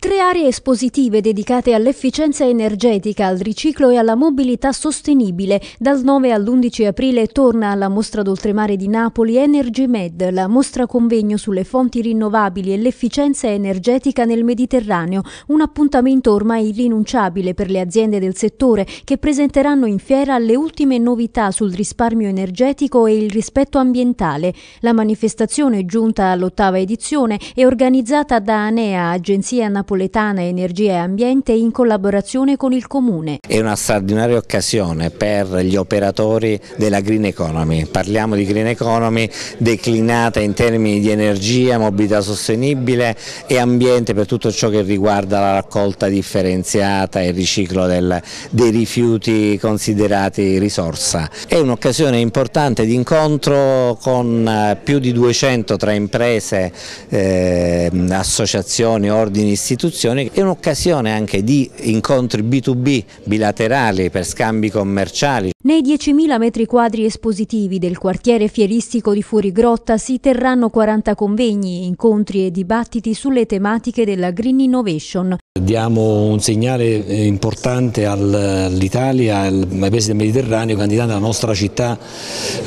Tre aree espositive dedicate all'efficienza energetica, al riciclo e alla mobilità sostenibile. Dal 9 all'11 aprile torna alla Mostra d'Oltremare di Napoli Energy Med, la mostra convegno sulle fonti rinnovabili e l'efficienza energetica nel Mediterraneo, un appuntamento ormai irrinunciabile per le aziende del settore che presenteranno in fiera le ultime novità sul risparmio energetico e il rispetto ambientale. La manifestazione, giunta all'ottava edizione, è organizzata da ANEA, Agenzia Napoletana napoletana Energia e Ambiente in collaborazione con il Comune. È una straordinaria occasione per gli operatori della Green Economy. Parliamo di Green Economy declinata in termini di energia, mobilità sostenibile e ambiente per tutto ciò che riguarda la raccolta differenziata e il riciclo del, dei rifiuti considerati risorsa. È un'occasione importante di incontro con eh, più di 200 tra imprese, eh, associazioni, ordini istituzionali istituzioni, è un'occasione anche di incontri B2B bilaterali per scambi commerciali. Nei 10.000 metri quadri espositivi del quartiere fieristico di Fuorigrotta si terranno 40 convegni, incontri e dibattiti sulle tematiche della Green Innovation. Diamo un segnale eh, importante all'Italia, ai paesi del Mediterraneo, candidando la nostra città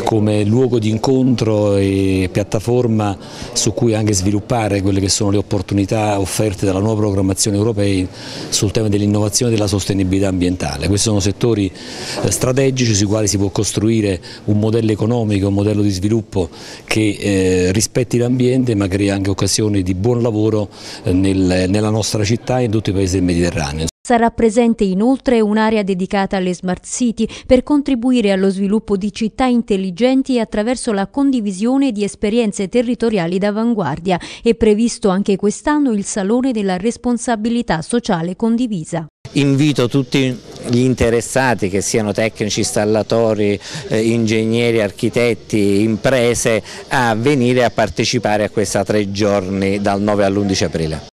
come luogo di incontro e piattaforma su cui anche sviluppare quelle che sono le opportunità offerte dalla nuova programmazione europea sul tema dell'innovazione e della sostenibilità ambientale. Questi sono settori eh, strategici sui quali si può costruire un modello economico, un modello di sviluppo che eh, rispetti l'ambiente ma crea anche occasioni di buon lavoro nel, nella nostra città e tutti i paesi del Mediterraneo. Sarà presente inoltre un'area dedicata alle smart city per contribuire allo sviluppo di città intelligenti attraverso la condivisione di esperienze territoriali d'avanguardia. È previsto anche quest'anno il Salone della responsabilità sociale condivisa. Invito tutti gli interessati che siano tecnici, installatori, eh, ingegneri, architetti, imprese a venire a partecipare a questa tre giorni dal 9 all'11 aprile.